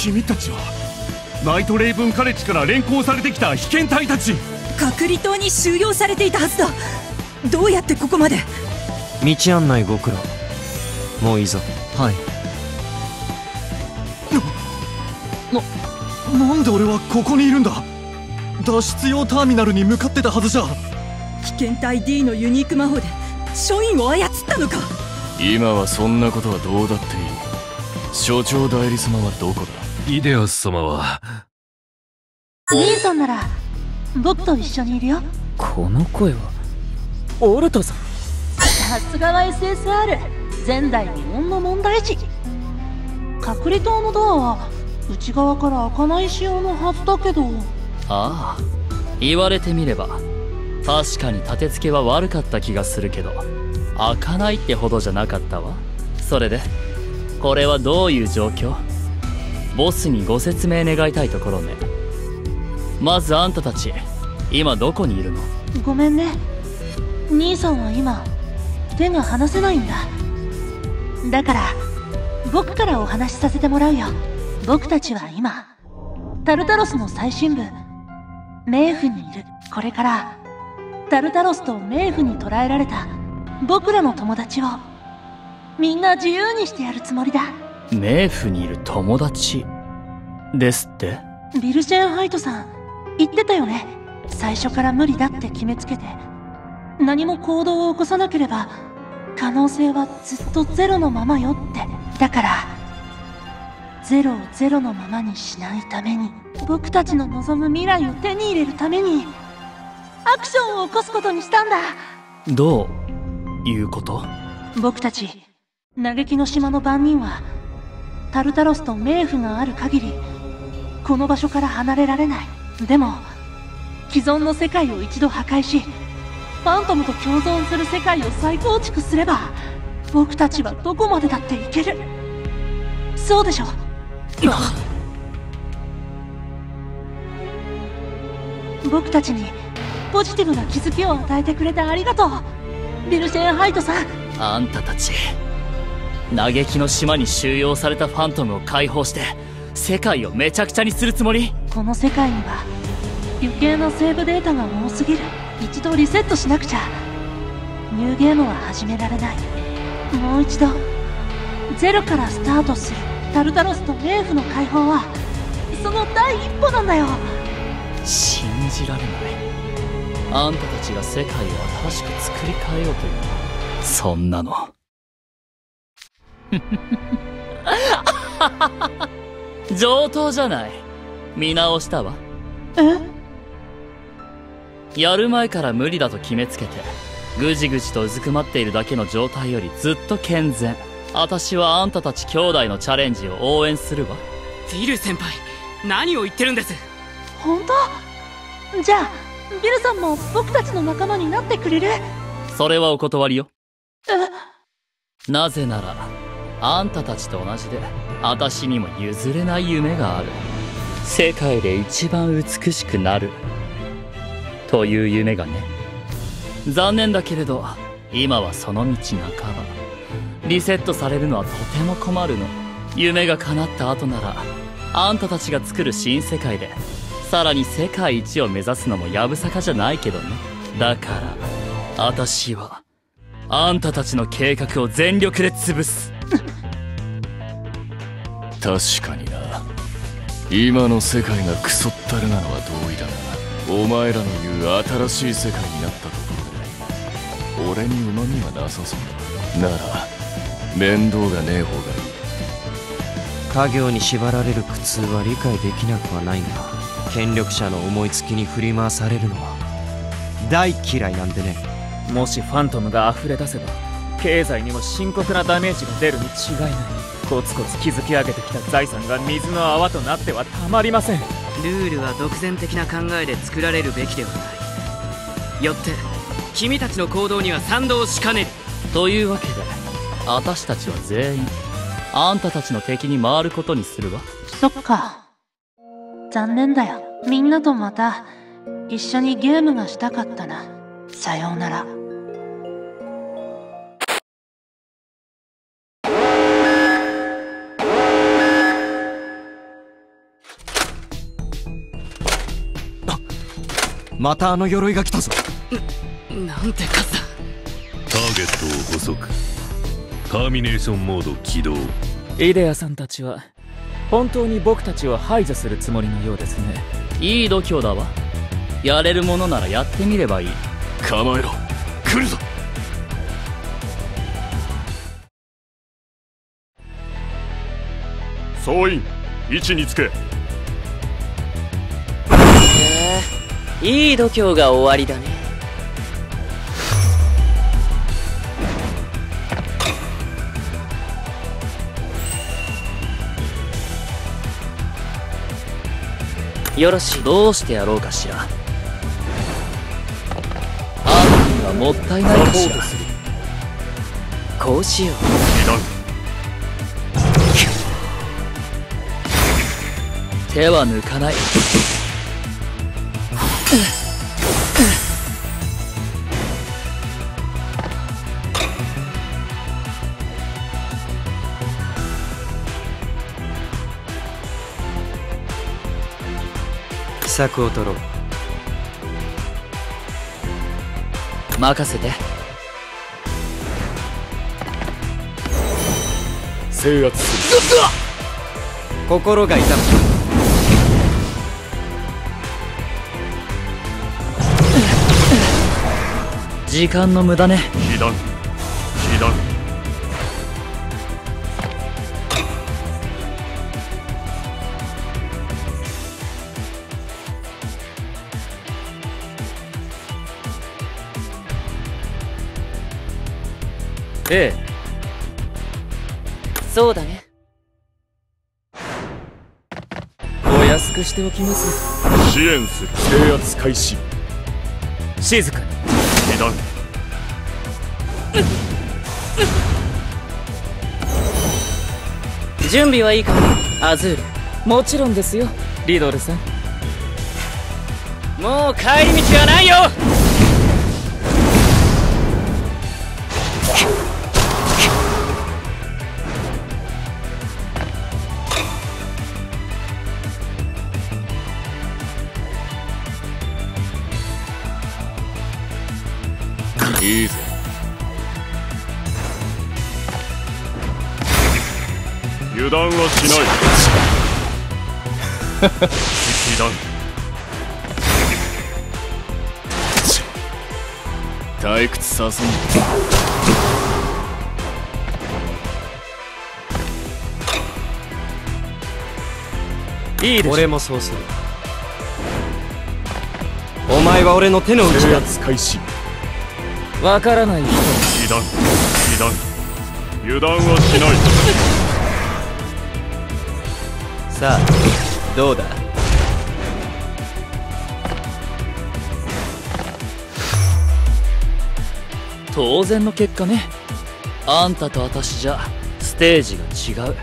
君たちはナイトレイブンカレッジから連行されてきた被験隊たち。隔離棟に収容されていたはずだ。どうやってここまで？道案内ご苦労。もういいぞ。はい。ななんで俺はここにいるんだ？脱出用ターミナルに向かってたはずじゃ。危険体 D のユニーク魔法で署員を操ったのか。今はそんなことはどうだっていい所長代理様はどこだ？イデアス様は？兄さんなら僕と一緒にいるよ。この声はオルトさん。さすがは SSR 前代未聞の問題児。隔離棟のドアは内側から開かない仕様のはずだけど。ああ言われてみれば確かに立て付けは悪かった気がするけど開かないってほどじゃなかったわ。それで？これはどういう状況？ボスにご説明願いたいところね。まずあんたたち今どこにいるの？ごめんね。兄さんは今手が離せないんだ。だから僕からお話しさせてもらうよ。僕たちは今タルタロスの最深部冥府にいる。これからタルタロスと冥府に捕らえられた僕らの友達をみんな自由にしてやるつもりだ。冥府にいる友達ですって？ビルシェンハイトさん言ってたよね。最初から無理だって決めつけて。何も行動を起こさなければ可能性はずっとゼロのままよって。だからゼロをゼロのままにしないために僕たちの望む未来を手に入れるためにアクションを起こすことにしたんだ。どういうこと？僕たち嘆きの島の番人はタルタロスと冥府がある限りこの場所から離れられない。でも既存の世界を一度破壊しファントムと共存する世界を再構築すれば僕たちはどこまでだっていける。そうでしょ僕たちにポジティブな気づきを与えてくれてありがとう。ビルシェンハイトさん。あんたたち。嘆きの島に収容されたファントムを解放して世界をめちゃくちゃにするつもり？この世界には余計なセーブデータが多すぎる。一度リセットしなくちゃ。ニューゲームは始められない。もう一度。ゼロからスタートする。タルタロスと冥府の解放はその第一歩なんだよ。信じられない。あんたたちが世界を新しく作り変えようというのそんなの 上等じゃない。見直したわ。え？やる前から無理だと決めつけてぐじぐじとうずくまっているだけの状態よりずっと健全。私はあんたたち兄弟のチャレンジを応援するわ。ビル先輩何を言ってるんです？本当？じゃあビルさんも僕たちの仲間になってくれる？それはお断りよ。え？なぜならあんたたちと同じで私にも譲れない夢がある。世界で一番美しくなる。という夢がね。残念だけれど今はその道半ば。リセットされるのはとても困るの。夢が叶った後ならあんたたちが作る新世界でさらに世界一を目指すのもやぶさかじゃないけどね。だから私はあんたたちの計画を全力で潰す。確かにな。今の世界がクソったるなのは同意だがお前らの言う新しい世界になったところで俺に旨味はなさそうだ。なら面倒がねえ方がいい。家業に縛られる苦痛は理解できなくはないが権力者の思いつきに振り回されるのは大嫌いなんでね。もしファントムが溢れ出せば経済にも深刻なダメージが出るに違いない。コツコツ築き上げてきた財産が水の泡となってはたまりません。ルールは独善的な考えで作られるべきではない。よって君たちの行動には賛同しかねる。というわけで私たちは全員あんたたちの敵に回ることにするわ。そっか。残念だよ。みんなとまた一緒にゲームがしたかったな。さようならまたあの鎧が来たぞ。なんて数だターゲットを捕捉ターミネーションモード起動。イデアさんたちは本当に僕たちを排除するつもりのようですね。いい度胸だわ。やれるものならやってみればいい。構えろ。来るぞ。総員位置につけいい度胸が終わりだね。よろしどうしてやろうかしら。あんたにはもったいないかしら。こうしよう。手は抜かない。策を取ろう。任せて。制圧する。心が痛む。時間の無駄ね。被弾被弾ええ。そうだね。お安くしておきます。支援する制圧開始。静かに被弾準備はいいかアズール。もちろんですよ。リドルさん。もう帰り道はないよいいぜ。油断はしない。退屈させん。いいで俺もそうする。お前は俺の手の内制だ圧開始わからない。人被弾被弾油断はしないさあどうだ？当然の結果ね。あんたと私じゃステージが違う。